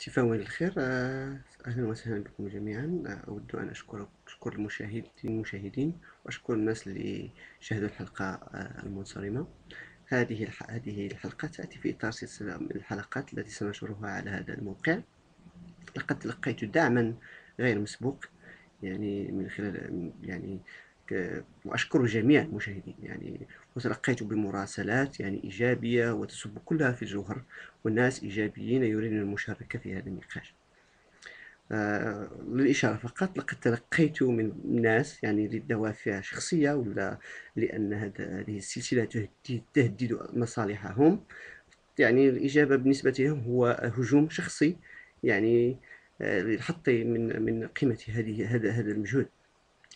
تفاوض الخير. آه، أهلا وسهلا بكم جميعا. آه، أود أن أشكر أشكر المشاهدين المشاهدين وأشكر الناس اللي شاهدوا الحلقة آه، المنصرمة. هذه هذه الحلقة تأتي في إطار سلسلة من الحلقات التي سننشرها على هذا الموقع. لقد تلقيت دعما غير مسبوق يعني من خلال يعني وأشكر جميع المشاهدين. يعني وتلقيت بمراسلات يعني إيجابية وتسب كلها في الجوهر والناس إيجابيين يريدون المشاركة في هذا النقاش. آه للإشارة فقط لقد تلقيت من ناس يعني لدوافع شخصية ولا لأن هذه السلسلة تهدد مصالحهم. يعني الإجابة بالنسبة لهم هو هجوم شخصي. يعني آه، للحط من من قيمة هذه هذا هذا المجهود.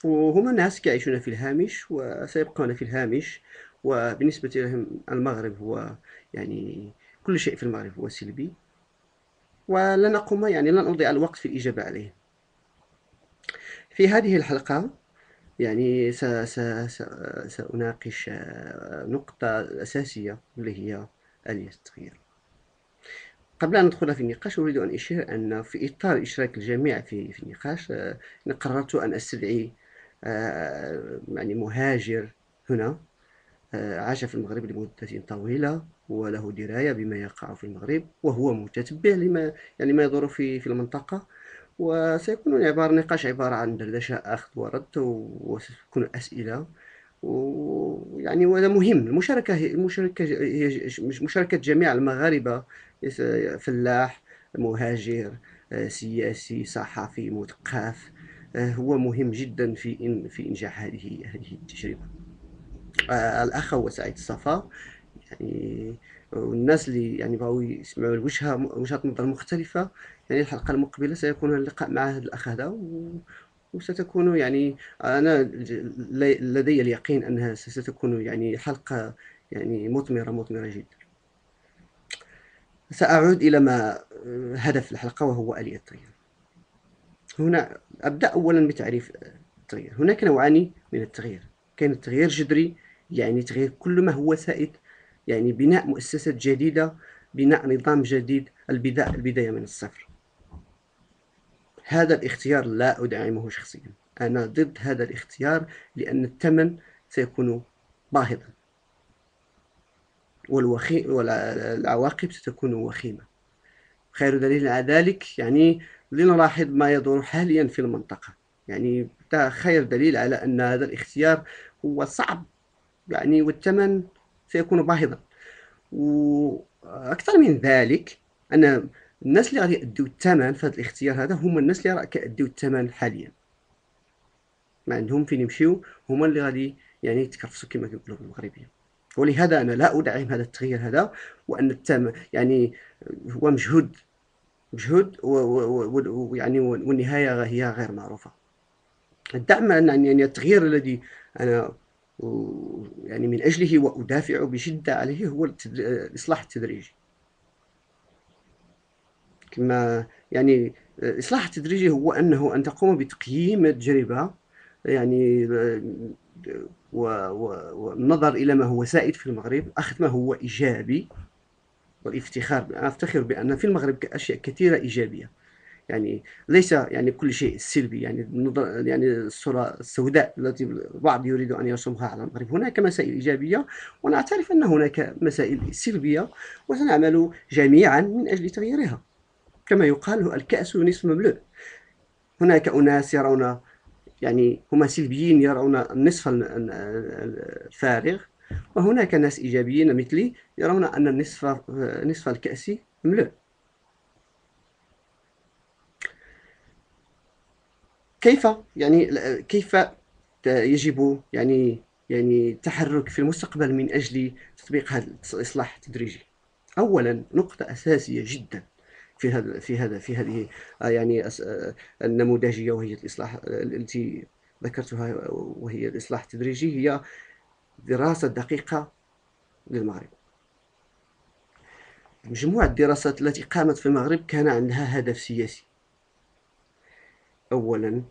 وهما ناس يعيشون في الهامش وسيبقون في الهامش وبالنسبة لهم المغرب هو يعني كل شيء في المغرب هو سلبي ولن أقوم يعني لن أضيع الوقت في الإجابة عليه. في هذه الحلقة يعني سأناقش نقطة أساسية اللي هي آلية التغيير. قبل أن ندخل في النقاش أريد أن أشير أن في إطار إشراك الجميع في النقاش قررت أن أستدعي آه، يعني مهاجر هنا آه، عاش في المغرب لمدة طويلة وله دراية بما يقع في المغرب وهو متتبع لما يعني ما يدور في في المنطقة. وسيكون عبارة نقاش عبارة عن دردشة أخذ ورد وستكون أسئلة. ويعني وهذا مهم المشاركة المشاركة هي مشاركة جميع المغاربة فلاح مهاجر آه، سياسي صحفي مثقف. آه، هو مهم جدا في إن في إنجاح هذه هذه التجربة. آه، الأخ هو سعيد الصفا. يعني والناس اللي يعني بغاو يسمعوا الوجهة وجهة نظر مختلفة يعني الحلقة المقبلة سيكون اللقاء مع هذا الأخ هذا و... وستكون يعني أنا لدي اليقين أنها ستكون يعني حلقة يعني مثمرة مثمرة جدا. سأعود إلى ما هدف الحلقة وهو آلية التغيير هنا أبدأ أولا بتعريف التغيير. هناك نوعان من التغيير. كان التغيير جذري يعني تغيير كل ما هو سائد يعني بناء مؤسسات جديدة بناء نظام جديد البداية البداية من الصفر. هذا الاختيار لا أدعمه شخصيا. أنا ضد هذا الاختيار لأن الثمن سيكون باهظا والعواقب ستكون وخيمة. خير دليل على ذلك يعني لنلاحظ ما يدور حاليا في المنطقة. يعني خير دليل على أن هذا الاختيار هو صعب يعني والثمن سيكون باهظا. وأكثر من ذلك أن الناس اللي غادي يأدوا الثمن في هذا الاختيار هذا هما الناس اللي راه كيأدوا الثمن حاليا. ما عندهم فين يمشيو هما اللي غادي يعني يتكرفسوا كما كيقولوا بالمغربية. ولهذا أنا لا أدعم هذا التغيير هذا وأن الثمن يعني هو مجهود مجهود ويعني والنهاية هي غير معروفة. الدعم يعني التغيير الذي أنا يعني من أجله وأدافع بشدة عليه هو الاصلاح التدريجي. كما يعني الاصلاح التدريجي هو أنه أن تقوم بتقييم التجربة يعني والنظر إلى ما هو سائد في المغرب. أخذ ما هو إيجابي والافتخار. أنا أفتخر بأن في المغرب أشياء كثيرة إيجابية. يعني ليس يعني كل شيء سلبي. يعني يعني الصورة السوداء التي البعض يريد أن يرسمها على المغرب. هناك مسائل إيجابية وأنا أعترف أن هناك مسائل سلبية وسنعمل جميعا من أجل تغييرها. كما يقال الكأس نصف مملوء. هناك أناس يرون يعني هم سلبيين يرون النصف الفارغ وهناك ناس إيجابيين مثلي يرون أن النصف نصف الكأس مملوء. كيف يعني كيف يجب يعني يعني التحرك في المستقبل من أجل تطبيق هذا الإصلاح التدريجي؟ أولا نقطة أساسية جدا. في هذا في هذا في هذه آه، يعني آه، النموذجية وهي الإصلاح التي ذكرتها وهي الإصلاح التدريجي هي دراسة دقيقة للمغرب. مجموعة الدراسات التي قامت في المغرب كان عندها هدف سياسي. أولا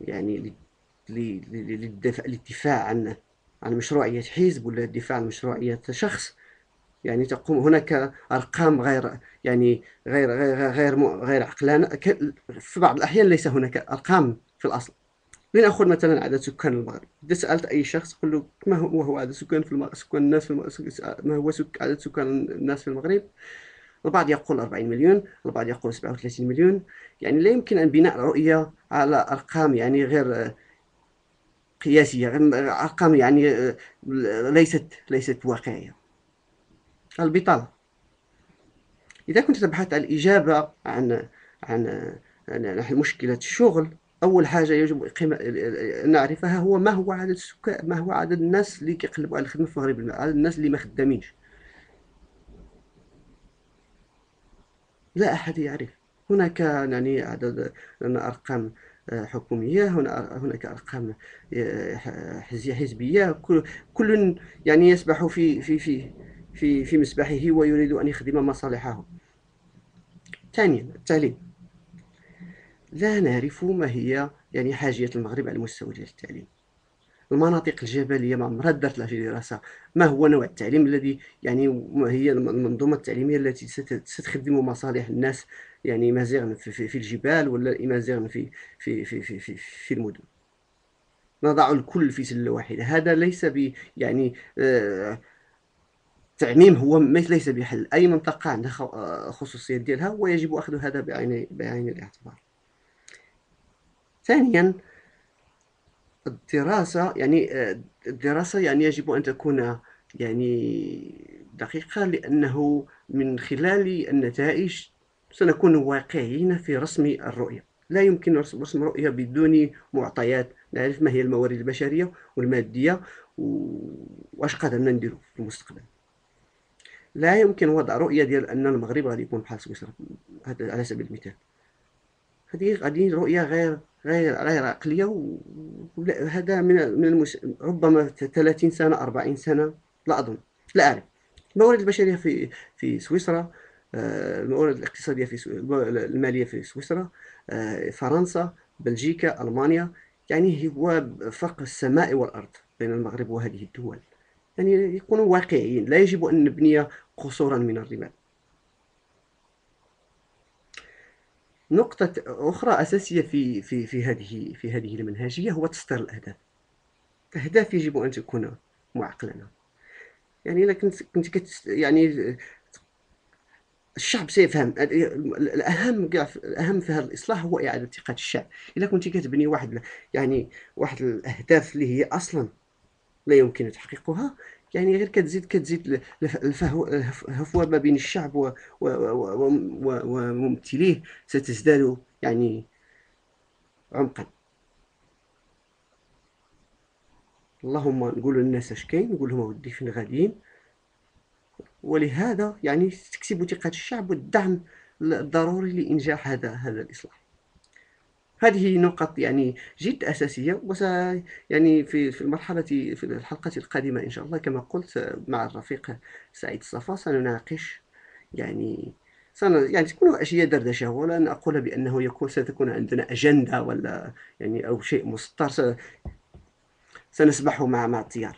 يعني للدفاع عن عن مشروعية حزب ولا الدفاع عن مشروعية شخص. يعني تقوم هناك أرقام غير يعني غير غير غير, غير عقلانة. في بعض الأحيان ليس هناك أرقام في الأصل. لنأخذ مثلا عدد سكان المغرب. إذا سألت أي شخص قل له ما هو عدد سكان في المغرب؟ سكان الناس في المغرب؟ ما هو سك... عدد سكان الناس في المغرب؟ البعض يقول 40 مليون البعض يقول 37 مليون. يعني لا يمكن أن بناء رؤية على أرقام يعني غير قياسية أرقام يعني ليست ليست واقعية. البطالة. إذا كنت تبحث عن الإجابة عن عن عن مشكلة الشغل أول حاجة يجب أن نعرفها هو ما هو عدد السكان ما هو عدد الناس اللي كيقلبوا على الخدمة في المغرب عدد الناس اللي ما خدامينش. لا أحد يعرف. هناك يعني عدد أرقام حكومية هنا هناك أرقام حزبية كل كل يعني يسبح في في في في في مسبحه ويريد أن يخدم مصالحه. ثانيا التعليم. لا نعرف ما هي يعني حاجية المغرب على مستوى التعليم. المناطق الجبلية ما عمرها دارت لها في دراسة ما هو نوع التعليم الذي يعني ما هي المنظومة التعليمية التي ستخدم مصالح الناس يعني مازيغن في, في, الجبال ولا مازيغن في في في في في, في المدن؟ نضع الكل في سلة واحدة. هذا ليس ب يعني آه التعميم هو ليس بحل أي منطقة عندها خصوصيات ديالها ويجب أخذ هذا بعين بعين الاعتبار. ثانيا الدراسة يعني الدراسة يعني يجب أن تكون يعني دقيقة لأنه من خلال النتائج سنكون واقعيين في رسم الرؤية. لا يمكن رسم رؤية بدون معطيات. نعرف ما هي الموارد البشرية والمادية واش قادرنا نديرو في المستقبل. لا يمكن وضع رؤية ديال أن المغرب غادي يكون بحال سويسرا على سبيل المثال. هذه هذه رؤية غير غير غير عقلية وهذا من من المس... ربما 30 سنة 40 سنة لا أظن لا أعرف الموارد البشرية في في سويسرا آه، الموارد الاقتصادية في سو... المالية في سويسرا آه، فرنسا بلجيكا ألمانيا يعني هو فرق السماء والأرض بين المغرب وهذه الدول. يعني يكونوا واقعيين لا يجب أن نبني قصورا من الرمال نقطة أخرى أساسية في في في هذه في هذه المنهجية هو تسطير الأهداف. الأهداف يجب أن تكون معقلنة. يعني إذا كنت كنت كت يعني الشعب سيفهم الأهم الأهم في هذا الإصلاح هو إعادة ثقة الشعب. إذا كنت كتبني واحد يعني واحد الأهداف اللي هي أصلا لا يمكن تحقيقها. يعني غير كتزيد كتزيد الهفوة ما بين الشعب وممثليه ستزداد يعني عمقا. اللهم نقول للناس اش كاين نقول لهم ودي فين غاديين. ولهذا يعني تكسب ثقة الشعب والدعم الضروري لإنجاح هذا هذا الإصلاح. هذه نقط يعني جد أساسية وس يعني في في المرحلة في الحلقة القادمة إن شاء الله كما قلت مع الرفيق سعيد الصفا سنناقش يعني يعني تكون أشياء دردشة. ولن أقول بأنه يكون ستكون عندنا أجندة ولا يعني أو شيء مسطر سنسبح مع مع التيار.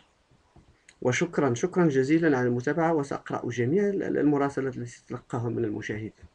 وشكرا شكرا جزيلا على المتابعة وسأقرأ جميع المراسلات التي تلقاها من المشاهدين.